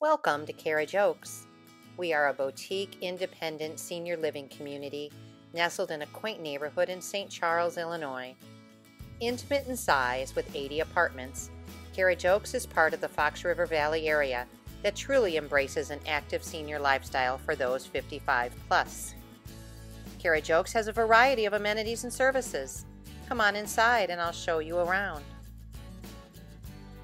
Welcome to Carriage Oaks. We are a boutique, independent senior living community nestled in a quaint neighborhood in St. Charles, Illinois. Intimate in size with 80 apartments, Carriage Oaks is part of the Fox River Valley area that truly embraces an active senior lifestyle for those 55 plus. Carriage Oaks has a variety of amenities and services. Come on inside and I'll show you around.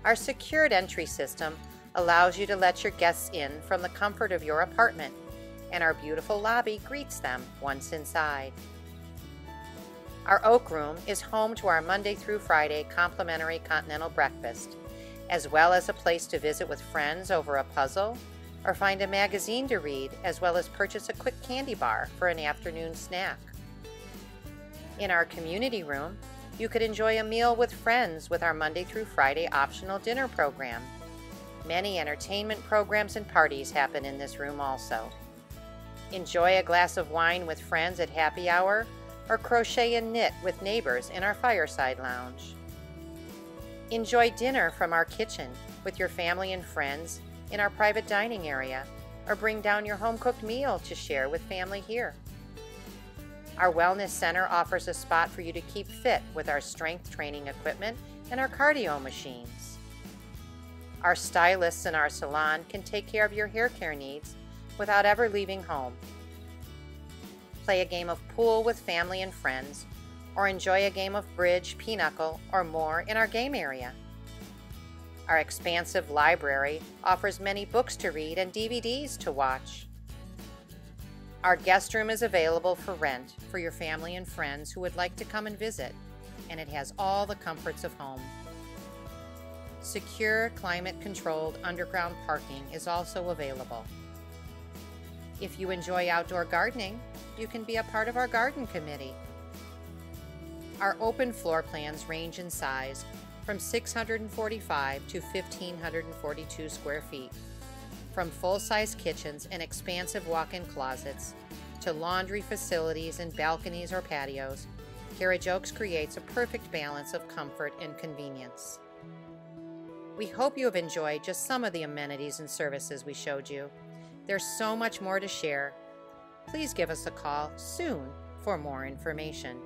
Our secured entry system allows you to let your guests in from the comfort of your apartment, and our beautiful lobby greets them once inside. Our Oak Room is home to our Monday through Friday complimentary continental breakfast, as well as a place to visit with friends over a puzzle or find a magazine to read, as well as purchase a quick candy bar for an afternoon snack. In our community room, you could enjoy a meal with friends with our Monday through Friday optional dinner program Many entertainment programs and parties happen in this room also. Enjoy a glass of wine with friends at happy hour or crochet and knit with neighbors in our fireside lounge. Enjoy dinner from our kitchen with your family and friends in our private dining area or bring down your home cooked meal to share with family here. Our Wellness Center offers a spot for you to keep fit with our strength training equipment and our cardio machines. Our stylists in our salon can take care of your hair care needs without ever leaving home. Play a game of pool with family and friends, or enjoy a game of bridge, pinochle, or more in our game area. Our expansive library offers many books to read and DVDs to watch. Our guest room is available for rent for your family and friends who would like to come and visit, and it has all the comforts of home. Secure, climate controlled underground parking is also available. If you enjoy outdoor gardening, you can be a part of our garden committee. Our open floor plans range in size from 645 to 1,542 square feet, from full size kitchens and expansive walk in closets to laundry facilities and balconies or patios. Carriage Oaks creates a perfect balance of comfort and convenience. We hope you have enjoyed just some of the amenities and services we showed you. There's so much more to share. Please give us a call soon for more information.